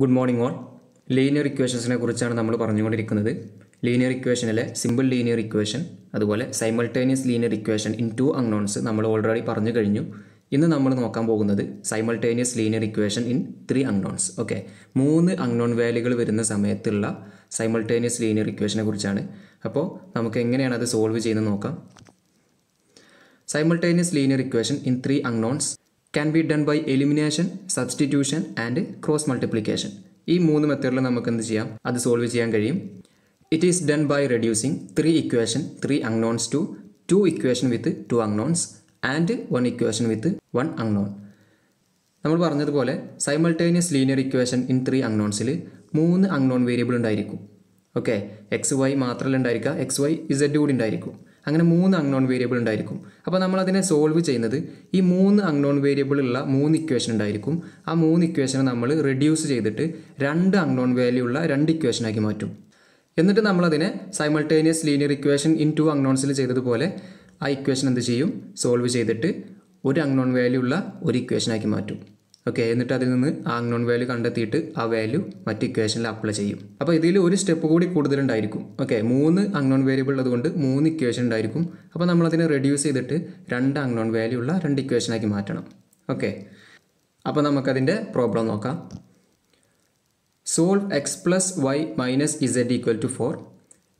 Good morning all linear ഇക്വേഷൻസിനെ കുറിച്ചാണ് നമ്മൾ പറഞ്ഞുകൊണ്ടിരിക്കുന്നത്. ലീനിയർ ഇക്വേഷനിലെ സിമ്പിൾ ലീനിയർ ഇക്വേഷൻ അതുപോലെ simultaneous linear equation in two unknowns നമ്മൾ ഓൾറെഡി പറഞ്ഞു കഴിഞ്ഞു. ഇന്ന് നമ്മൾ നോക്കാൻ പോകുന്നത് simultaneous linear equation in three unknowns okay മൂന്ന് അൺനോൺ വാല്യൂകൾ വരുന്ന സമയത്തുള്ള സൈമൾട്ടേനിയസ് ലീനിയർ ഇക്വേഷനെ കുറിച്ചാണ്. അപ്പോൾ നമുക്ക് എങ്ങനെയാണ് അത് സോൾവ് ചെയ്യുന്നത് നോക്കാം. Simultaneous linear equation in three unknowns. Can be done by elimination substitution and cross multiplication ഈ മൂന്ന് മെത്തേഡിൽ നമുക്ക് എന്ത് ചെയ്യാം? അത് സോൾവ് ചെയ്യാൻ കഴിയും. It is done by reducing three equation three unknowns to two equation with two unknowns and one equation with one unknown നമ്മൾ പറഞ്ഞതുപോലെ simultaneous linear equation in three അൺനോൺസിൽ മൂന്ന് അൺനോൺ വേരിയബിൾ ഉണ്ടായിരിക്കും. ഓക്കെ എക്സ് വൈ മാത്രമല്ല ഉണ്ടായിരിക്കുക. X Y Z കൂടി ഉണ്ടായിരിക്കും. അങ്ങനെ മൂന്ന് അൺനോൺ വേരിയബിൾ ഉണ്ടായിരിക്കും. അപ്പോൾ നമ്മൾ അതിനെ സോൾവ് ചെയ്യുന്നത് ഈ മൂന്ന് അൺനോൺ വേരിയബിൾ ഉള്ള മൂന്ന് ഇക്വേഷൻ ഉണ്ടായിരിക്കും. ആ മൂന്ന് ഇക്വേഷനെ നമ്മൾ റെഡ്യൂസ് ചെയ്തിട്ട് രണ്ട് അൺനോൺ വാല്യൂ ഉള്ള രണ്ട് ഇക്വേഷനാക്കി മാറ്റും. എന്നിട്ട് നമ്മളതിനെ simultaneous linear equation in two അൺനോൺസിൽ ചെയ്തതുപോലെ ആ ഇക്വേഷൻ എന്ത് ചെയ്യും? സോൾവ് ചെയ്തിട്ട് ഒരു അൺനോൺ വാല്യൂ ഉള്ള ഒരു ഇക്വേഷനാക്കി മാറ്റും. ഓക്കെ എന്നിട്ട് അതിൽ നിന്ന് ആ അൺനോൺ വാല്യൂ കണ്ടെത്തിയിട്ട് ആ വാല്യൂ മറ്റ് ഇക്വേഷനിൽ അപ്ലൈ ചെയ്യും. അപ്പോൾ ഇതിൽ ഒരു സ്റ്റെപ്പ് കൂടി കൂടുതലുണ്ടായിരിക്കും. ഓക്കെ മൂന്ന് അൺനോൺ വേരിയബിൾ ഉള്ളതുകൊണ്ട് മൂന്ന് ഇക്വേഷൻ ഉണ്ടായിരിക്കും. അപ്പോൾ നമ്മളതിനെ റെഡ്യൂസ് ചെയ്തിട്ട് രണ്ട് അൺനോൺ വാല്യൂ ഉള്ള രണ്ട് ഇക്വേഷനാക്കി മാറ്റണം. ഓക്കെ അപ്പോൾ നമുക്കതിന്റെ പ്രോബ്ലം നോക്കാം. Solve X plus Y minus Z equal to four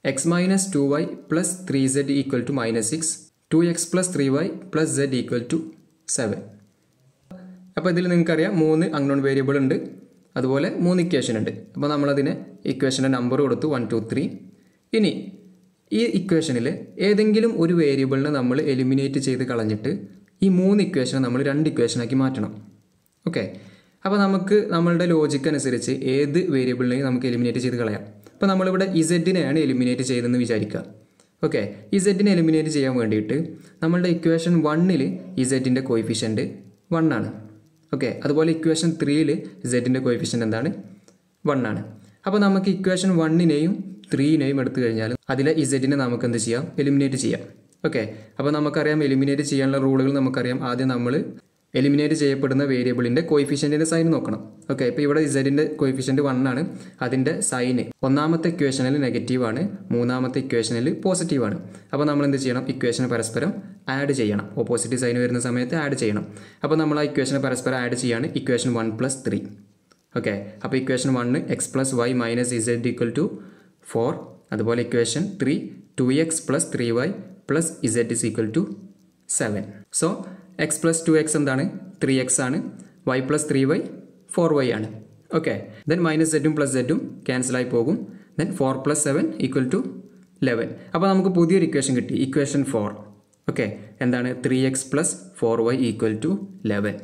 X minus two Y plus three Z equal to minus six two X plus three Y plus Z equal to seven അപ്പോൾ ഇതിൽ നിങ്ങൾക്കറിയാം മൂന്ന് unknown variable ഉണ്ട്. അതുപോലെ മൂന്ന് equation ഉണ്ട്. അപ്പോൾ നമ്മളതിന് ഇക്വേഷന്റെ നമ്പർ കൊടുത്തു വൺ ടു ത്രീ ഇനി ഈ ഇക്വേഷനിൽ ഏതെങ്കിലും ഒരു വേരിയബിളിനെ നമ്മൾ എലിമിനേറ്റ് ചെയ്ത് കളഞ്ഞിട്ട് ഈ മൂന്ന് ഇക്വേഷനെ നമ്മൾ രണ്ട് ഇക്വേഷനാക്കി മാറ്റണം. ഓക്കെ അപ്പോൾ നമുക്ക് നമ്മളുടെ ലോജിക്ക് അനുസരിച്ച് ഏത് വേരിയബിളിനെയും നമുക്ക് എലിമിനേറ്റ് ചെയ്ത് കളയാം. അപ്പോൾ നമ്മളിവിടെ ഇസഡിനെയാണ് എലിമിനേറ്റ് ചെയ്തതെന്ന് വിചാരിക്കുക. ഓക്കെ ഇസഡിനെ എലിമിനേറ്റ് ചെയ്യാൻ വേണ്ടിയിട്ട് നമ്മളുടെ ഇക്വേഷൻ വണ്ണിൽ ഇസഡിന്റെ കോയിഫിഷ്യന്റ് വണ്ണാണ് ഓക്കെ അതുപോലെ ഇക്വേഷൻ ത്രീയിൽ സെഡിന്റെ കോയിഫിഷ്യന്റ് എന്താണ്? വൺ ആണ്. അപ്പോൾ നമുക്ക് ഇക്വേഷൻ വണ്ണിനെയും ത്രീനെയും എടുത്തു കഴിഞ്ഞാൽ അതിലെ ഇസെറ്റിനെ നമുക്ക് എന്ത് ചെയ്യാം? എലിമിനേറ്റ് ചെയ്യാം. ഓക്കെ അപ്പോൾ നമുക്കറിയാം എലിമിനേറ്റ് ചെയ്യാനുള്ള റൂളുകൾ നമുക്കറിയാം. ആദ്യം നമ്മൾ എലിമിനേറ്റ് ചെയ്യപ്പെടുന്ന വേരിയബിളിന്റെ കോയിഫിഷ്യന്റിന്റെ സൈൻ നോക്കണം. ഓക്കെ ഇപ്പോൾ ഇവിടെ ഇസഡിന്റെ കോയിഫിഷ്യന്റ് വൺ ആണ്. അതിന്റെ സൈന് ഒന്നാമത്തെ ഇക്വേഷനിൽ നെഗറ്റീവ് ആണ്. മൂന്നാമത്തെ ഇക്വേഷനിൽ പോസിറ്റീവ് ആണ്. അപ്പോൾ നമ്മൾ എന്ത് ചെയ്യണം? ഇക്വേഷൻ പരസ്പരം ആഡ് ചെയ്യണം. ഓപ്പോസിറ്റ് സൈൻ വരുന്ന സമയത്ത് ആഡ് ചെയ്യണം. അപ്പോൾ നമ്മൾ ആ ഇക്വേഷനെ പരസ്പരം ആഡ് ചെയ്യാണ്. Equation one plus three okay അപ്പോൾ equation one X plus Y minus Z equal to four അതുപോലെ equation three two X plus three Y plus Z is equal to seven so X plus two X എന്താണ്? Three X ആണ്. Y plus three Y four Y ആണ്. Okay then minus സെറ്റും plus സെറ്റും ക്യാൻസലായി പോകും. Then four plus seven equal to eleven അപ്പോൾ നമുക്ക് പുതിയൊരു ഇക്വേഷൻ കിട്ടി. ഇക്വേഷൻ ഫോർ ഓക്കെ എന്താണ്? Three X plus four Y equal to eleven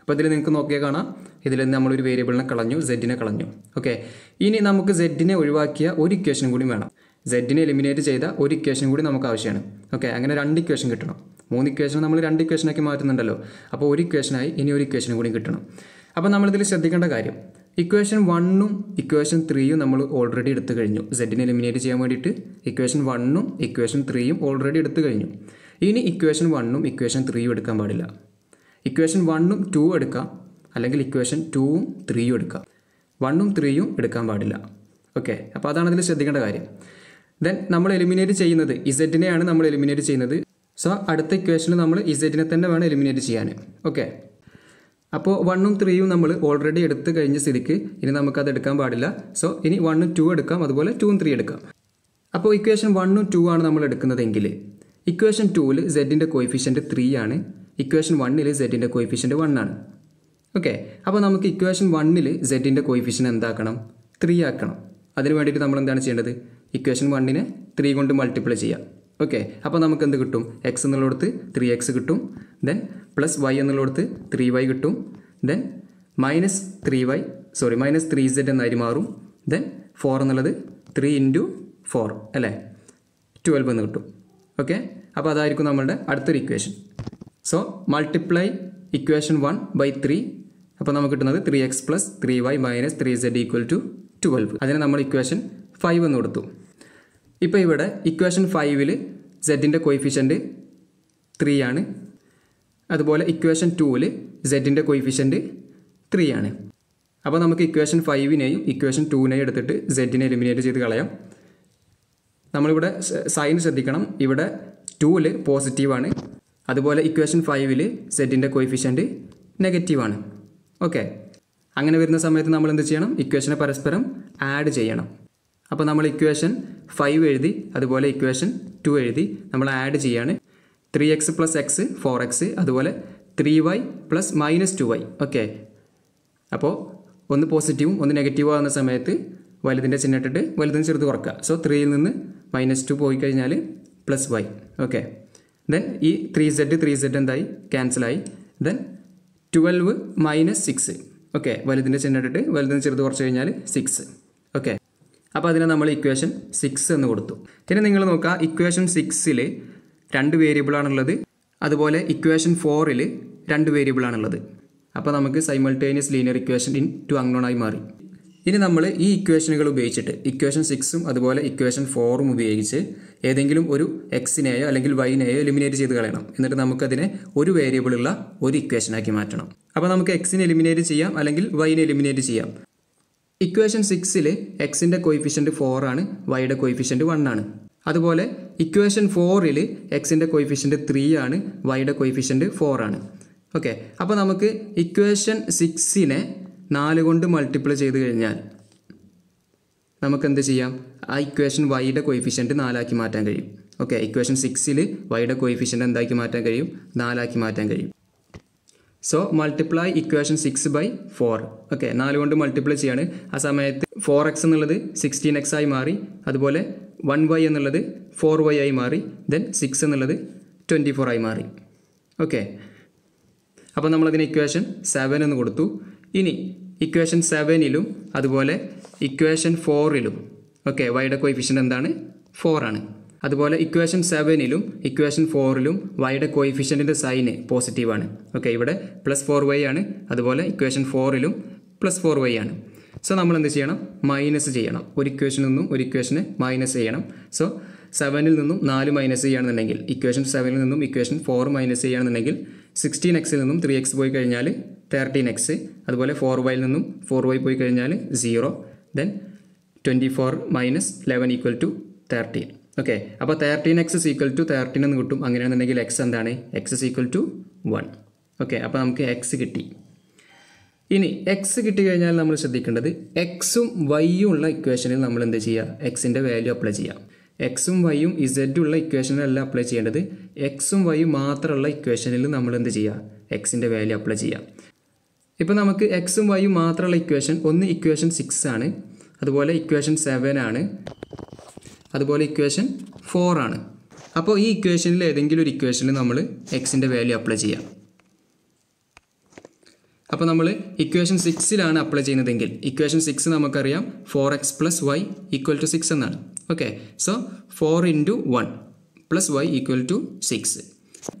അപ്പോൾ ഇതിൽ നിങ്ങൾക്ക് നോക്കിയാൽ കാണാം. ഇതിൽ നിന്ന് നമ്മളൊരു വേരിയബിളിനെ കളഞ്ഞു സെഡിനെ കളഞ്ഞു. ഓക്കെ ഇനി നമുക്ക് സെഡിനെ ഒഴിവാക്കിയ ഒരു ഇക്വേഷൻ കൂടി വേണം. സെഡിനെ എലിമിനേറ്റ് ചെയ്ത ഒരു ഇക്വേഷൻ കൂടി നമുക്ക് ആവശ്യമാണ്. ഓക്കെ അങ്ങനെ രണ്ട് ഇക്വേഷൻ കിട്ടണം. മൂന്ന് ഇക്വേഷൻ നമ്മൾ രണ്ട് ഇക്വേഷനാക്കി മാറ്റുന്നുണ്ടല്ലോ. അപ്പോൾ ഒരു ഇക്വേഷനായി ഇനി ഒരു ഇക്വേഷനും കൂടി കിട്ടണം. അപ്പോൾ നമ്മളിതിൽ ശ്രദ്ധിക്കേണ്ട കാര്യം ഇക്വേഷൻ വണ്ണും ഇക്വേഷൻ ത്രീയും നമ്മൾ ഓൾറെഡി എടുത്തു കഴിഞ്ഞു. സെഡിനെ എലിമിനേറ്റ് ചെയ്യാൻ വേണ്ടിയിട്ട് ഇക്വേഷൻ വണ്ണും ഇക്വേഷൻ ത്രീയും ഓൾറെഡി എടുത്തു കഴിഞ്ഞു. ഇനി ഇക്വേഷൻ വണ്ണും ഇക്വേഷൻ ത്രീയും എടുക്കാൻ പാടില്ല. ഇക്വേഷൻ വണ്ണും ടൂ എടുക്കാം. അല്ലെങ്കിൽ ഇക്വേഷൻ ടൂവും ത്രീയും എടുക്കാം. വണ്ണും ത്രീയും എടുക്കാൻ പാടില്ല. ഓക്കെ അപ്പോൾ അതാണ് അതിൽ ശ്രദ്ധിക്കേണ്ട കാര്യം. ദെൻ നമ്മൾ എലിമിനേറ്റ് ചെയ്യുന്നത് ഇസെറ്റിനെയാണ് നമ്മൾ എലിമിനേറ്റ് ചെയ്യുന്നത്. സോ അടുത്ത ഇക്വേഷനിൽ നമ്മൾ ഇസെറ്റിനെ തന്നെ വേണം എലിമിനേറ്റ് ചെയ്യാൻ. ഓക്കെ അപ്പോൾ വണ്ണും ത്രീയും നമ്മൾ ഓൾറെഡി എടുത്ത് കഴിഞ്ഞ സ്ഥിതിക്ക് ഇനി നമുക്കത് എടുക്കാൻ പാടില്ല. സോ ഇനി വണ്ണും ടു എടുക്കാം അതുപോലെ ടൂവും ത്രീ എടുക്കാം. അപ്പോൾ ഇക്വേഷൻ വണ്ണും ടു ആണ് നമ്മൾ എടുക്കുന്നതെങ്കിൽ ഇക്വേഷൻ ടൂവിൽ സെഡിന്റെ കോയിഫിഷ്യന്റ് ത്രീ ആണ് ഇക്വേഷൻ വണ്ണിൽ സെഡിന്റെ കോയിഫിഷ്യന്റ് വൺ ആണ്. ഓക്കെ അപ്പോൾ നമുക്ക് ഇക്വേഷൻ വണ്ണിൽ സെഡിന്റെ കോയിഫിഷ്യൻ എന്താക്കണം? ത്രീ ആക്കണം. അതിന് വേണ്ടിയിട്ട് നമ്മൾ എന്താണ് ചെയ്യേണ്ടത്? ഇക്വേഷൻ വണ്ണിനെ ത്രീ കൊണ്ട് മൾട്ടിപ്ലൈ ചെയ്യാം. ഓക്കെ അപ്പോൾ നമുക്ക് എന്ത് കിട്ടും? എക്സ് എന്നുള്ളിടത്ത് ത്രീ എക്സ് കിട്ടും. ദെൻ പ്ലസ് വൈ എന്നുള്ളിടത്ത് ത്രീ വൈ കിട്ടും. Then minus three Y sorry minus three Z എന്നായി മാറും. ദെൻ ഫോർ എന്നുള്ളത് ത്രീ ഇന്റു ഫോർ അല്ലേ? ട്വൽവ് എന്ന് കിട്ടും. ഓക്കെ അപ്പോൾ അതായിരിക്കും നമ്മളുടെ അടുത്തൊരു equation so multiply equation one by three അപ്പോൾ നമുക്ക് കിട്ടുന്നത് three X plus three Y minus three Z equal to twelve അതിന് നമ്മൾ ഇക്വേഷൻ ഫൈവ് എന്ന് കൊടുത്തു. ഇപ്പോൾ ഇവിടെ ഇക്വേഷൻ ഫൈവിൽ സെഡിന്റെ കോയിഫിഷ്യന്റ് ത്രീ ആണ്. അതുപോലെ ഇക്വേഷൻ ടൂവിൽ സെഡിന്റെ കോയിഫിഷ്യന്റ് ത്രീ ആണ്. അപ്പോൾ നമുക്ക് ഇക്വേഷൻ ഫൈവിനെയും ഇക്വേഷൻ ടൂവിനെയും എടുത്തിട്ട് സെഡിനെ എലിമിനേറ്റ് ചെയ്ത് കളയാം. നമ്മളിവിടെ സൈൻ ശ്രദ്ധിക്കണം. ഇവിടെ ടൂവിൽ പോസിറ്റീവാണ് അതുപോലെ ഇക്വേഷൻ ഫൈവിൽ സെറ്റിന്റെ കോയിഫിഷ്യന്റ് നെഗറ്റീവാണ് ഓക്കെ അങ്ങനെ വരുന്ന സമയത്ത് നമ്മൾ എന്ത് ചെയ്യണം? ഇക്വേഷനെ പരസ്പരം ആഡ് ചെയ്യണം. അപ്പോൾ നമ്മൾ ഇക്വേഷൻ ഫൈവ് എഴുതി അതുപോലെ ഇക്വേഷൻ ടു എഴുതി നമ്മൾ ആഡ് ചെയ്യാണ്. Three X plus X four X അതുപോലെ three Y plus minus two Y okay അപ്പോൾ ഒന്ന് പോസിറ്റീവും ഒന്ന് നെഗറ്റീവും ആകുന്ന സമയത്ത് വലുതിന്റെ ചിഹ്നം ഇട്ടിട്ട് വലുതിന് ചെറുത് കുറക്കുക. സോ ത്രീയിൽ നിന്ന് മൈനസ് ടു പോയി കഴിഞ്ഞാൽ പ്ലസ് വൈ ഓക്കെ ദെൻ ഈ ത്രീ സെഡ് ത്രീ സെഡ് എന്തായി? ക്യാൻസലായി then twelve minus six okay വലുതിന്റെ ചിഹ്നം ഇട്ടിട്ട് വലുതിന് ചെറുത് കുറച്ച് കഴിഞ്ഞാൽ സിക്സ് അപ്പോൾ അതിനെ നമ്മൾ ഇക്വേഷൻ സിക്സ് എന്ന് കൊടുത്തു. പിന്നെ നിങ്ങൾ നോക്കുക ഇക്വേഷൻ സിക്സിൽ രണ്ട് വേരിയബിളാണുള്ളത് അതുപോലെ ഇക്വേഷൻ ഫോറിൽ രണ്ട് വേരിയബിളാണുള്ളത് അപ്പോൾ നമുക്ക് simultaneous linear equation in two ആയി മാറി. ഇനി നമ്മൾ ഈ ഇക്വേഷനുകൾ ഉപയോഗിച്ചിട്ട് ഇക്വേഷൻ സിക്സും അതുപോലെ ഇക്വേഷൻ ഫോറും ഉപയോഗിച്ച് ഏതെങ്കിലും ഒരു എക്സിനെയോ അല്ലെങ്കിൽ വൈനെയോ എലിമിനേറ്റ് ചെയ്ത് കളയണം. എന്നിട്ട് നമുക്കതിനെ ഒരു വേരിയബിളുള്ള ഒരു ഇക്വേഷനാക്കി മാറ്റണം. അപ്പോൾ നമുക്ക് എക്സിനെ എലിമിനേറ്റ് ചെയ്യാം അല്ലെങ്കിൽ വൈനെ എലിമിനേറ്റ് ചെയ്യാം. ഇക്വേഷൻ സിക്സിൽ എക്സിന്റെ കോയിഫിഷ്യന്റ് ഫോർ ആണ് വൈയുടെ കോയിഫിഷ്യന്റ് വൺ ആണ്. അതുപോലെ ഇക്വേഷൻ ഫോറിൽ എക്സിന്റെ കോയിഫിഷ്യന്റ് ത്രീ ആണ് വൈയുടെ കോയിഫിഷ്യന്റ് ഫോർ ആണ്. ഓക്കെ അപ്പോൾ നമുക്ക് ഇക്വേഷൻ സിക്സിനെ നാല് കൊണ്ട് മൾട്ടിപ്ലൈ ചെയ്ത് കഴിഞ്ഞാൽ നമുക്ക് എന്ത് ചെയ്യാം? ആ ഇക്വേഷൻ വൈയുടെ കോയിഫിഷ്യന്റ് നാലാക്കി മാറ്റാൻ കഴിയും. ഓക്കെ ഇക്വേഷൻ സിക്സിൽ വൈയുടെ കോയിഫിഷ്യന്റ് എന്താക്കി മാറ്റാൻ കഴിയും? നാലാക്കി മാറ്റാൻ കഴിയും. So multiply equation six by four okay നാല് കൊണ്ട് മൾട്ടിപ്ലൈ ചെയ്യാണ്. ആ സമയത്ത് ഫോർ എക്സ് എന്നുള്ളത് സിക്സ്റ്റീൻ എക്സ് ആയി മാറി അതുപോലെ വൺ വൈ എന്നുള്ളത് ഫോർ വൈ ആയി മാറി ദെൻ സിക്സ് എന്നുള്ളത് ട്വന്റി ഫോർ ആയി മാറി. ഓക്കെ അപ്പോൾ നമ്മളതിന് ഇക്വേഷൻ സെവൻ എന്ന് കൊടുത്തു. ഇനി ഇക്വേഷൻ സെവനിലും അതുപോലെ ഇക്വേഷൻ ഫോറിലും ഓക്കെ വൈയുടെ കോയിഫിഷ്യന്റ് എന്താണ്? ഫോറാണ് അതുപോലെ ഇക്വേഷൻ സെവനിലും ഇക്വേഷൻ ഫോറിലും വൈയുടെ കോയിഫിഷ്യന്റിന്റെ സൈന് പോസിറ്റീവാണ് ഓക്കെ ഇവിടെ പ്ലസ് ഫോർ വൈ ആണ്. അതുപോലെ ഇക്വേഷൻ ഫോറിലും പ്ലസ് ഫോർ വൈ ആണ്. സോ നമ്മൾ എന്ത് ചെയ്യണം? മൈനസ് ചെയ്യണം. ഒരു ഇക്വേഷനിൽ നിന്നും ഒരു ഇക്വേഷന് മൈനസ് ചെയ്യണം. സോ സെവനിൽ നിന്നും നാല് മൈനസ് ചെയ്യുകയാണെന്നുണ്ടെങ്കിൽ ഇക്വേഷൻ സെവനിൽ നിന്നും ഇക്വേഷൻ ഫോർ മൈനസ് ചെയ്യുകയാണെന്നുണ്ടെങ്കിൽ സിക്സ്റ്റീൻ എക്സിൽ നിന്നും ത്രീ എക്സ് പോയി കഴിഞ്ഞാൽ തേർട്ടീൻ എക്സ് അതുപോലെ ഫോർ വൈയിൽ നിന്നും ഫോർ വൈ പോയി കഴിഞ്ഞാൽ zero then twenty four minus eleven equal to thirteen okay അപ്പോൾ thirteen X equal to thirteen എന്ന് കിട്ടും. അങ്ങനെയാണെന്നുണ്ടെങ്കിൽ എക്സ് എന്താണ്? X equal to one okay അപ്പോൾ നമുക്ക് എക്സ് കിട്ടി. ഇനി എക്സ് കിട്ടി കഴിഞ്ഞാൽ നമ്മൾ ശ്രദ്ധിക്കേണ്ടത് എക്സും വൈയും ഉള്ള ഇക്വേഷനിൽ നമ്മൾ എന്ത് ചെയ്യുക എക്സിന്റെ വാല്യൂ അപ്ലൈ ചെയ്യാം. എക്സും വൈയും ഇസഡും ഉള്ള ഇക്വേഷനിലല്ല അപ്ലൈ ചെയ്യേണ്ടത്. എക്സും വൈയും മാത്രമുള്ള ഇക്വേഷനിൽ നമ്മൾ എന്ത് ചെയ്യുക എക്സിന്റെ വാല്യൂ അപ്ലൈ ചെയ്യാം. ഇപ്പോൾ നമുക്ക് എക്സും വൈയും മാത്രമുള്ള ഇക്വേഷൻ ഒന്ന് ഇക്വേഷൻ സിക്സ് ആണ്. അതുപോലെ ഇക്വേഷൻ സെവൻ ആണ്. അതുപോലെ ഇക്വേഷൻ ഫോർ ആണ്. അപ്പോൾ ഈ ഇക്വേഷനിൽ ഏതെങ്കിലും ഒരു ഇക്വേഷനിൽ നമ്മൾ എക്സിന്റെ വാല്യൂ അപ്ലൈ ചെയ്യാം. അപ്പോൾ നമ്മൾ ഇക്വേഷൻ സിക്സിലാണ് അപ്ലൈ ചെയ്യുന്നതെങ്കിൽ ഇക്വേഷൻ സിക്സ് നമുക്കറിയാം four X plus Y equal to six എന്നാണ്. Okay so four into one plus Y equal to six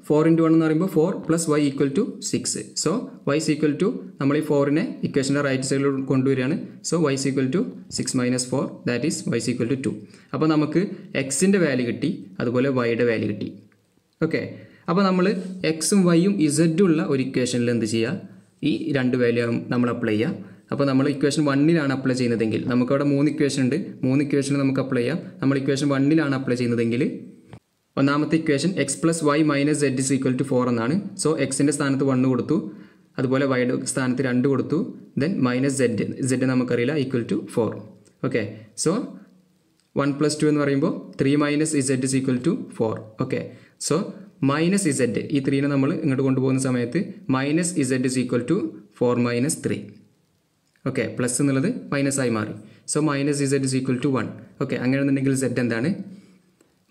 four into one എന്ന് പറയുമ്പോൾ four plus Y equal to six so Y's equal to നമ്മൾ ഈ ഫോറിനെ ഇക്വേഷന്റെ right സൈഡിൽ കൊണ്ടുവരികയാണ്. So Y's equal to six minus four that is Y's equal to two അപ്പോൾ നമുക്ക് എക്സിന്റെ വാല്യൂ കിട്ടി അതുപോലെ വൈയുടെ വാല്യൂ കിട്ടി. ഓക്കെ അപ്പോൾ നമ്മൾ എക്സും വൈയും ഇസഡും ഉള്ള ഒരു ഇക്വേഷനിൽ എന്ത് ചെയ്യുക ഈ രണ്ട് വാല്യൂ നമ്മൾ അപ്ലൈ ചെയ്യാം. അപ്പോൾ നമ്മൾ ഇക്വേഷൻ വണ്ണിലാണ് അപ്ലൈ ചെയ്യുന്നതെങ്കിൽ നമുക്കവിടെ മൂന്ന് ഇക്വേഷൻ ഉണ്ട്. മൂന്ന് ഇക്വേഷൻ നമുക്ക് അപ്ലൈ ചെയ്യാം. നമ്മൾ ഇക്വേഷൻ വണ്ണിലാണ് അപ്ലൈ ചെയ്യുന്നതെങ്കിൽ ഒന്നാമത്തെ equation X plus Y minus Z is equal to four എന്നാണ്. സോ എക്സിന്റെ സ്ഥാനത്ത് വണ്ണ് കൊടുത്തു. അതുപോലെ വൈയുടെ സ്ഥാനത്ത് രണ്ട് കൊടുത്തു. ദെൻ മൈനസ് സെഡ് സെഡ് നമുക്കറിയില്ല equal to four okay so one plus two എന്ന് പറയുമ്പോൾ three minus Z is equal to four okay so minus Z ഈ ത്രീനെ നമ്മൾ ഇങ്ങോട്ട് കൊണ്ടുപോകുന്ന സമയത്ത് minus Z is equal to four minus three okay plus എന്നുള്ളത് മൈനസ് ആയി മാറി. So minus Z is equal to one okay അങ്ങനെയാണെന്നുണ്ടെങ്കിൽ സെഡ് എന്താണ്?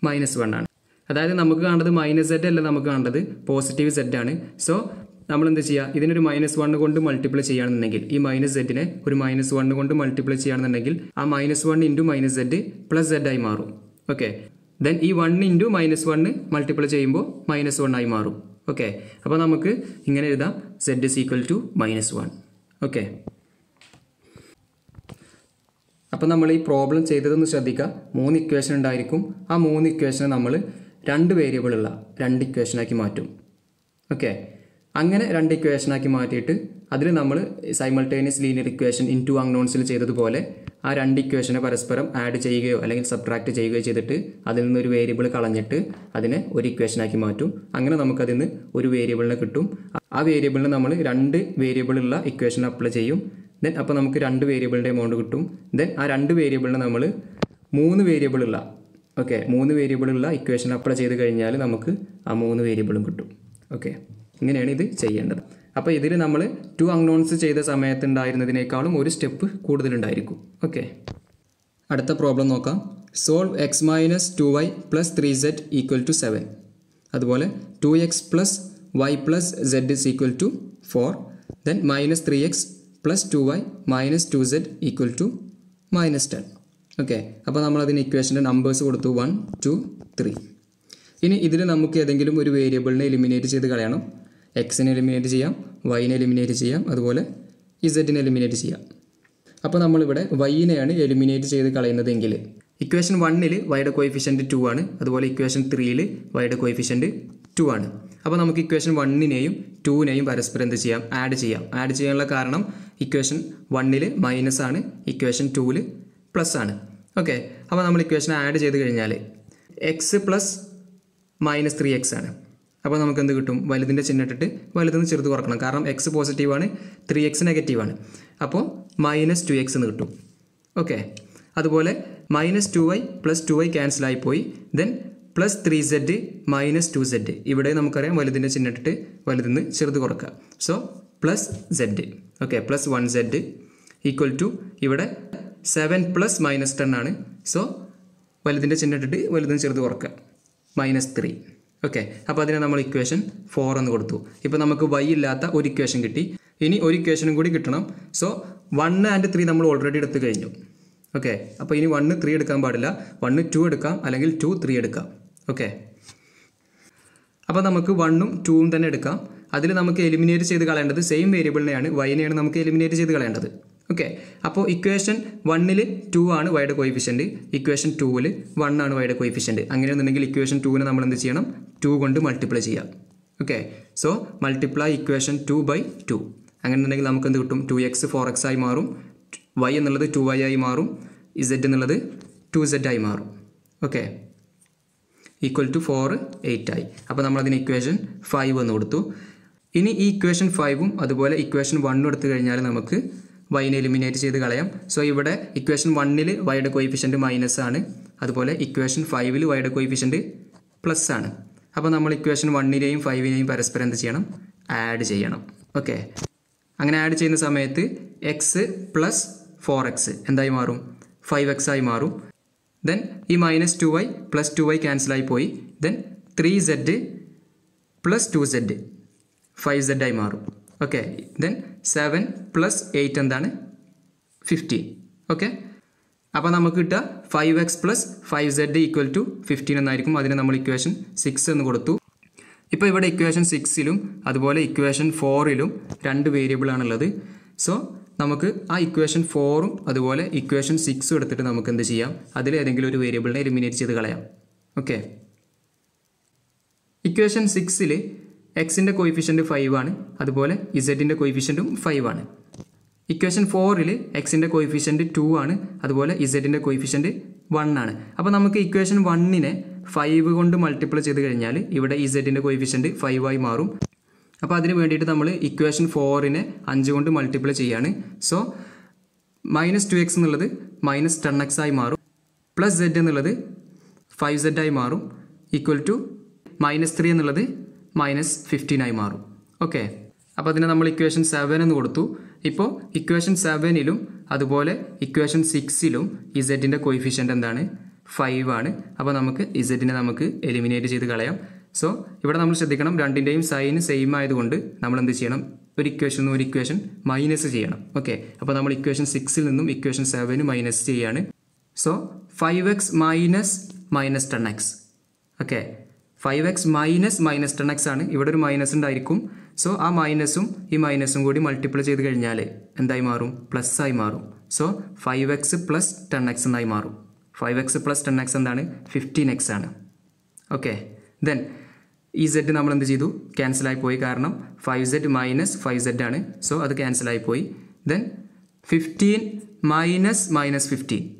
മൈനസ് വൺ ആണ്. അതായത് നമുക്ക് കാണേണ്ടത് മൈനസ് സെഡ് അല്ല നമുക്ക് കാണേണ്ടത് പോസിറ്റീവ് സെഡ് ആണ്. സോ നമ്മൾ എന്ത് ചെയ്യുക? ഇതിനൊരു മൈനസ് വൺ കൊണ്ട് മൾട്ടിപ്ലൈ ചെയ്യുകയാണെന്നുണ്ടെങ്കിൽ ഈ മൈനസ് സെഡിനെ ഒരു മൈനസ് വൺ കൊണ്ട് മൾട്ടിപ്ലൈ ചെയ്യുകയാണെന്നുണ്ടെങ്കിൽ ആ minus one into minus Z plus Z ആയി മാറും. ഓക്കെ ദെൻ ഈ one into minus one multiply ചെയ്യുമ്പോൾ മൈനസ് വൺ ആയി മാറും. ഓക്കെ അപ്പോൾ നമുക്ക് ഇങ്ങനെ എഴുതാം. Z is equal to minus one okay അപ്പോൾ നമ്മൾ ഈ പ്രോബ്ലം ചെയ്തതെന്ന് ശ്രദ്ധിക്കുക. മൂന്ന് ഇക്വേഷൻ ഉണ്ടായിരിക്കും. ആ മൂന്ന് ഇക്വേഷനെ നമ്മൾ രണ്ട് വേരിയബിളുള്ള രണ്ട് ഇക്വേഷനാക്കി മാറ്റും. ഓക്കെ അങ്ങനെ രണ്ട് ഇക്വേഷനാക്കി മാറ്റിയിട്ട് അതിൽ നമ്മൾ simultaneous linear equation in two അൺനോൺസിൽ ചെയ്തതുപോലെ ആ രണ്ട് ഇക്വേഷനെ പരസ്പരം ആഡ് ചെയ്യുകയോ അല്ലെങ്കിൽ സബ്ട്രാക്ട് ചെയ്യുകയോ ചെയ്തിട്ട് അതിൽ നിന്ന് ഒരു വേരിയബിൾ കളഞ്ഞിട്ട് അതിനെ ഒരു ഇക്വേഷനാക്കി മാറ്റും. അങ്ങനെ നമുക്കതിൽ നിന്ന് ഒരു വേരിയബിളിനെ കിട്ടും. ആ വേരിയബിളിന് നമ്മൾ രണ്ട് വേരിയബിളുള്ള ഇക്വേഷൻ അപ്ലൈ ചെയ്യും. ദെൻ അപ്പോൾ നമുക്ക് രണ്ട് വേരിയബിളിന്റെ എമൗണ്ട് കിട്ടും. ദെൻ ആ രണ്ട് വേരിയബിളിന് നമ്മൾ മൂന്ന് വേരിയബിളുള്ള ഓക്കെ മൂന്ന് വേരിയബിളുള്ള ഇക്വേഷൻ അപ്ലൈ ചെയ്ത് കഴിഞ്ഞാൽ നമുക്ക് ആ മൂന്ന് വേരിയബിളും കിട്ടും. ഓക്കെ ഇങ്ങനെയാണ് ഇത് ചെയ്യേണ്ടത്. അപ്പോൾ ഇതിൽ നമ്മൾ ടു അൺനോൺസ് ചെയ്ത സമയത്ത് ഉണ്ടായിരുന്നതിനേക്കാളും ഒരു സ്റ്റെപ്പ് കൂടുതലുണ്ടായിരിക്കും. ഓക്കെ അടുത്ത പ്രോബ്ലം നോക്കാം. Solve X minus two Y plus three Z equal to seven അതുപോലെ two X plus Y plus Z is equal to four then minus three X plus two Y minus two Z equal to minus ten okay അപ്പോൾ നമ്മൾ അതിന് ഇക്വേഷന്റെ numbers കൊടുത്തു. One two three ഇനി ഇതിൽ നമുക്ക് ഏതെങ്കിലും ഒരു വേരിയബിളിനെ എലിമിനേറ്റ് ചെയ്ത് കളയണം. എക്സിനെ എലിമിനേറ്റ് ചെയ്യാം വൈനെ എലിമിനേറ്റ് ചെയ്യാം അതുപോലെ ഇസഡിനെ എലിമിനേറ്റ് ചെയ്യാം. അപ്പോൾ നമ്മളിവിടെ വൈനെയാണ് എലിമിനേറ്റ് ചെയ്ത് കളയുന്നതെങ്കിൽ ഇക്വേഷൻ വണ്ണിൽ വൈയുടെ കോയിഫിഷ്യന്റ് ടു ആണ്. അതുപോലെ ഇക്വേഷൻ ത്രീയിൽ വൈയുടെ കോയിഫിഷ്യന്റ് ടു ആണ്. അപ്പോൾ നമുക്ക് ഇക്വേഷൻ വണ്ണിനെയും ടൂവിനെയും പരസ്പരം എന്ത് ചെയ്യാം? ആഡ് ചെയ്യാം. ആഡ് ചെയ്യാനുള്ള കാരണം ഇക്വേഷൻ വണ്ണിൽ മൈനസ് ആണ്. ഇക്വേഷൻ ടൂവിൽ പ്ലസ് ആണ്. ഓക്കെ അപ്പോൾ നമ്മൾ ഇക്വേഷൻ ആഡ് ചെയ്ത് കഴിഞ്ഞാൽ X plus minus three X ആണ്. അപ്പോൾ നമുക്ക് എന്ത് കിട്ടും? വലുതിന്റെ ചിഹ്നം ഇട്ടിട്ട് വലുതെന്ന് ചെറുത് കുറക്കണം. കാരണം എക്സ് പോസിറ്റീവാണ് ത്രീ എക്സ് നെഗറ്റീവാണ് അപ്പോൾ മൈനസ് ടു എക്സ് എന്ന് കിട്ടും. ഓക്കെ അതുപോലെ minus two Y plus two Y ക്യാൻസലായിപ്പോയി then plus three Z minus two Z ഇവിടെ നമുക്കറിയാം വലുതിന്റെ ചിഹ്നം ഇട്ടിട്ട് വലുതെന്ന് ചെറുത് കുറക്കുക. So plus Z okay plus one Z equal to ഇവിടെ സെവൻ പ്ലസ് മൈനസ് ടെൻ ആണ്. സോ വലുതിന്റെ ചിഹ്നം ഇട്ടിട്ട് വലുതിന് ചെറുത് കുറക്കുക. മൈനസ് ത്രീ ഓക്കെ അപ്പോൾ അതിനെ നമ്മൾ ഇക്വേഷൻ ഫോർ എന്ന് കൊടുത്തു. ഇപ്പോൾ നമുക്ക് വൈ ഇല്ലാത്ത ഒരു ഇക്വേഷൻ കിട്ടി. ഇനി ഒരു ഇക്വേഷനും കൂടി കിട്ടണം. സോ വൺ ആൻഡ് ത്രീ നമ്മൾ ഓൾറെഡി എടുത്തു കഴിഞ്ഞു. ഓക്കെ അപ്പോൾ ഇനി വണ്ണ് ത്രീ എടുക്കാൻ പാടില്ല. വണ്ണ് ടു എടുക്കാം. അല്ലെങ്കിൽ ടു ത്രീ എടുക്കാം. ഓക്കെ അപ്പോൾ നമുക്ക് വണ്ണും ടൂവും തന്നെ എടുക്കാം. അതിൽ നമുക്ക് എലിമിനേറ്റ് ചെയ്ത് കളയേണ്ടത് സെയിം വേരിയബിളിനെയാണ് വൈനെയാണ് നമുക്ക് എലിമിനേറ്റ് ചെയ്ത് കളയേണ്ടത്. ഓക്കെ അപ്പോൾ ഇക്വേഷൻ വണ്ണിൽ ടു ആണ് വൈഡ് കോയിഫിഷ്യന്റ് ഇക്വേഷൻ ടൂവിൽ വൺ ആണ് വൈഡ് കോയിഫിഷ്യന്റ് അങ്ങനെയാണെന്നുണ്ടെങ്കിൽ ഇക്വേഷൻ ടൂവിനെ നമ്മൾ എന്ത് ചെയ്യണം? ടു കൊണ്ട് മൾട്ടിപ്ലൈ ചെയ്യാം. Okay so multiply equation two by two അങ്ങനെയുണ്ടെങ്കിൽ നമുക്ക് എന്ത് കിട്ടും? ടു എക്സ് ഫോർ എക്സ് ആയി മാറും. വൈ എന്നുള്ളത് ടു വൈ ആയി മാറും. ഇസെഡ് എന്നുള്ളത് ടു സെഡ് ആയി മാറും. Okay equal to four eight ആയി. അപ്പോൾ നമ്മളതിന് ഇക്വേഷൻ ഫൈവ് എന്ന് കൊടുത്തു. ഇനി ഈ ഇക്വേഷൻ ഫൈവും അതുപോലെ ഇക്വേഷൻ വണ്ണും എടുത്തു കഴിഞ്ഞാൽ നമുക്ക് വൈനെ എലിമിനേറ്റ് ചെയ്ത് കളയാം. സോ ഇവിടെ ഇക്വേഷൻ വണ്ണിൽ വൈയുടെ കോയിഫിഷ്യന്റ് മൈനസ് ആണ്. അതുപോലെ ഇക്വേഷൻ ഫൈവിൽ വൈയുടെ കോയിഫിഷ്യന്റ് പ്ലസ് ആണ്. അപ്പോൾ നമ്മൾ ഇക്വേഷൻ വണ്ണിനെയും ഫൈവിനെയും പരസ്പരം എന്ത് ചെയ്യണം? ആഡ് ചെയ്യണം. ഓക്കെ അങ്ങനെ ആഡ് ചെയ്യുന്ന സമയത്ത് എക്സ് പ്ലസ് ഫോർ എക്സ് എന്തായി മാറും? ഫൈവ് എക്സ് ആയി മാറും. ദെൻ ഈ minus two Y plus two Y ക്യാൻസലായി പോയി. Then three Z plus two Z five Z ആയി മാറും. Okay then seven plus eight എന്താണ്? ഫിഫ്റ്റീൻ ഓക്കെ അപ്പോൾ നമുക്ക് കിട്ടുക five X plus five Z equal to fifteen എന്നായിരിക്കും. അതിന് നമ്മൾ ഇക്വേഷൻ സിക്സ് എന്ന് കൊടുത്തു. ഇപ്പോൾ ഇവിടെ ഇക്വേഷൻ സിക്സിലും അതുപോലെ ഇക്വേഷൻ ഫോറിലും രണ്ട് വേരിയബിൾ ആണുള്ളത്. സോ നമുക്ക് ആ ഇക്വേഷൻ ഫോറും അതുപോലെ ഇക്വേഷൻ സിക്സും എടുത്തിട്ട് നമുക്ക് എന്ത് ചെയ്യാം? അതിൽ ഏതെങ്കിലും ഒരു വേരിയബിളിനെ എലിമിനേറ്റ് ചെയ്ത് കളയാം. ഓക്കെ ഇക്വേഷൻ സിക്സിൽ എക്സിന്റെ കോയിഫിഷ്യന്റ് ഫൈവ് ആണ്. അതുപോലെ ഇസഡിന്റെ കോയിഫിഷ്യന്റും ഫൈവ് ആണ്. ഇക്വേഷൻ ഫോറിൽ എക്സിന്റെ കോയിഫിഷ്യന്റ് ടു ആണ്. അതുപോലെ ഇസഡിന്റെ കോയിഫിഷ്യന്റ് വൺ ആണ്. അപ്പോൾ നമുക്ക് ഇക്വേഷൻ വണ്ണിനെ ഫൈവ് കൊണ്ട് മൾട്ടിപ്ലൈ ചെയ്ത് കഴിഞ്ഞാൽ ഇവിടെ ഇസഡിന്റെ കോയിഫിഷ്യന്റ് ഫൈവ് ആയി മാറും. അപ്പോൾ അതിന് വേണ്ടിയിട്ട് നമ്മൾ ഇക്വേഷൻ ഫോറിനെ അഞ്ച് കൊണ്ട് മൾട്ടിപ്ലൈ ചെയ്യാണ്. സോ മൈനസ് ടു എക്സ് എന്നുള്ളത് മൈനസ് ടെൻ എക്സ് ആയി മാറും. പ്ലസ് സെഡ് എന്നുള്ളത് ഫൈവ് സെഡ് ആയി മാറും. ഈക്വൽ ടു മൈനസ് ത്രീ എന്നുള്ളത് മൈനസ് ഫിഫ്റ്റീൻ ആയി മാറും. ഓക്കെ അപ്പോൾ അതിനെ നമ്മൾ ഇക്വേഷൻ സെവൻ എന്ന് കൊടുത്തു. ഇപ്പോൾ ഇക്വേഷൻ സെവനിലും അതുപോലെ ഇക്വേഷൻ സിക്സിലും ഇസഡിന്റെ കോയിഫിഷ്യന്റ് എന്താണ്? ഫൈവ് ആണ്. അപ്പോൾ നമുക്ക് ഇസഡിനെ നമുക്ക് എലിമിനേറ്റ് ചെയ്ത് കളയാം. സോ ഇവിടെ നമ്മൾ ശ്രദ്ധിക്കണം. രണ്ടിന്റെയും സൈന് സെയിം ആയതുകൊണ്ട് നമ്മൾ എന്ത് ചെയ്യണം? ഒരു ഇക്വേഷൻ ഒരു ഇക്വേഷൻ മൈനസ് ചെയ്യണം. ഓക്കെ അപ്പോൾ നമ്മൾ ഇക്വേഷൻ സിക്സിൽ നിന്നും ഇക്വേഷൻ സെവന് മൈനസ് ചെയ്യാണ്. So five X minus minus ten X okay five X minus minus ten X ആണ്. ഇവിടെ ഒരു മൈനസ് ഉണ്ടായിരിക്കും. സോ ആ മൈനസും ഈ മൈനസും കൂടി മൾട്ടിപ്ലൈ ചെയ്ത് കഴിഞ്ഞാൽ എന്തായി മാറും? പ്ലസ് ആയി മാറും. So five X plus ten X എന്നായി മാറും. Five X plus ten X എന്താണ്? ഫിഫ്റ്റീൻ എക്സ് ആണ്. ഓക്കെ ദെൻ ഈ സെഡ് നമ്മൾ എന്ത് ചെയ്തു? ക്യാൻസലായി പോയി. കാരണം five Z minus five Z ആണ്. സോ അത് ക്യാൻസലായി പോയി. Then fifteen minus minus fifteen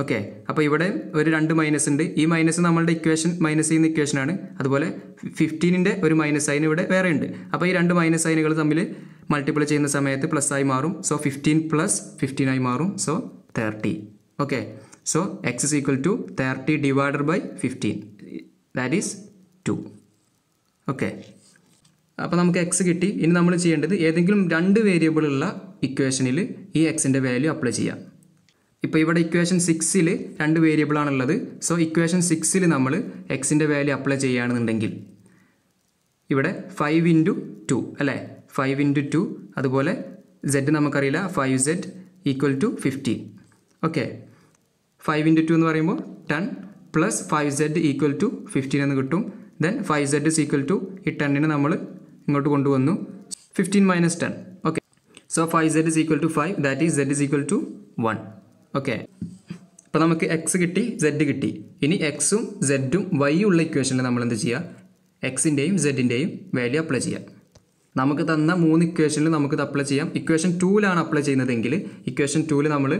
okay അപ്പോൾ ഇവിടെ ഒരു രണ്ട് മൈനസ് ഉണ്ട്. ഈ മൈനസ് നമ്മളുടെ ഇക്വേഷൻ മൈനസ് ചെയ്യുന്ന ഇക്വേഷനാണ് അതുപോലെ ഫിഫ്റ്റീനിന്റെ ഒരു മൈനസ് സൈൻ ഇവിടെ വേറെ ഉണ്ട്. അപ്പോൾ ഈ രണ്ട് മൈനസ് സൈനുകൾ തമ്മിൽ മൾട്ടിപ്ലൈ ചെയ്യുന്ന സമയത്ത് പ്ലസ് ആയി മാറും. സോ ഫിഫ്റ്റീൻ പ്ലസ് ഫിഫ്റ്റീൻ ആയി മാറും. So thirty okay so X is equal to thirty divided by fifteen that is two okay അപ്പോൾ നമുക്ക് എക്സ് കിട്ടി. ഇനി നമ്മൾ ചെയ്യേണ്ടത് ഏതെങ്കിലും രണ്ട് വേരിയബിളുള്ള ഇക്വേഷനിൽ ഈ എക്സിന്റെ വാല്യൂ അപ്ലൈ ചെയ്യാം. ഇപ്പോൾ ഇവിടെ ഇക്വേഷൻ സിക്സിൽ രണ്ട് വേരിയബിൾ ആണുള്ളത്. സോ ഇക്വേഷൻ സിക്സിൽ നമ്മൾ എക്സിന്റെ വാല്യൂ അപ്ലൈ ചെയ്യുകയാണെന്നുണ്ടെങ്കിൽ ഇവിടെ ഫൈവ് ഇന്റു ടു അല്ലേ? ഫൈവ് ഇന്റു ടു അതുപോലെ സെഡ് നമുക്കറിയില്ല. Five Z equal to fifteen okay five into two എന്ന് പറയുമ്പോൾ ten plus five Z equal to fifteen എന്ന് കിട്ടും. Then five Z is equal to ഈ ടെന്നിന് നമ്മൾ ഇങ്ങോട്ട് കൊണ്ടുവന്നു. Fifteen minus ten okay so five Z is equal to five that is Z is equal to one okay അപ്പോൾ നമുക്ക് X കിട്ടി സെഡ് കിട്ടി. ഇനി എക്സും സെഡും വൈ ഉള്ള ഇക്വേഷനിൽ നമ്മൾ എന്ത് ചെയ്യുക എക്സിന്റെയും സെഡിന്റെയും വാല്യൂ അപ്ലൈ ചെയ്യാം. നമുക്ക് തന്ന മൂന്ന് ഇക്വേഷനിൽ നമുക്കിത് അപ്ലൈ ചെയ്യാം. ഇക്വേഷൻ ടൂവിലാണ് അപ്ലൈ ചെയ്യുന്നതെങ്കിൽ ഇക്വേഷൻ ടൂവിൽ നമ്മൾ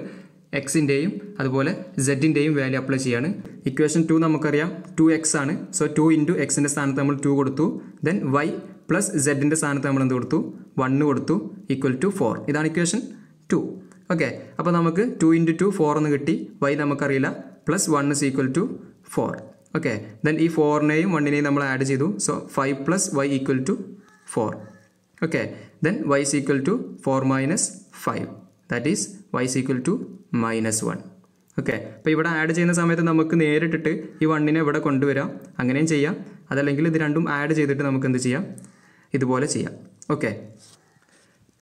എക്സിന്റെയും അതുപോലെ സെഡിന്റെയും വാല്യൂ അപ്ലൈ ചെയ്യാണ്. ഇക്വേഷൻ ടു നമുക്കറിയാം. ടു എക്സ് ആണ്. സോ ടു ഇന്റു എക്സിന്റെ സ്ഥാനത്ത് നമ്മൾ ടു കൊടുത്തു. ദെൻ വൈ പ്ലസ് സെഡിന്റെ സ്ഥാനത്ത് നമ്മൾ എന്ത് കൊടുത്തു? വണ്ണ് കൊടുത്തു. ഈക്വൽ ടു ഫോർ ഇതാണ് ഇക്വേഷൻ ടു ഓക്കെ അപ്പോൾ നമുക്ക് ടു ഇന്റു ടു ഫോർ എന്ന് കിട്ടി. വൈ നമുക്കറിയില്ല. Plus one is equal to four okay then ഈ ഫോറിനെയും വണ്ണിനെയും നമ്മൾ ആഡ് ചെയ്തു. So five plus y equal to four okay then y is equal to four minus five that is y is equal to minus one okay അപ്പോൾ ഇവിടെ add ചെയ്യുന്ന സമയത്ത് നമുക്ക് നേരിട്ടിട്ട് ഈ വണ്ണിനെ ഇവിടെ കൊണ്ടുവരാം. അങ്ങനെയും ചെയ്യാം. അതല്ലെങ്കിൽ ഇത് രണ്ടും ആഡ് ചെയ്തിട്ട് നമുക്ക് എന്ത് ചെയ്യാം? ഇതുപോലെ ചെയ്യാം. ഓക്കെ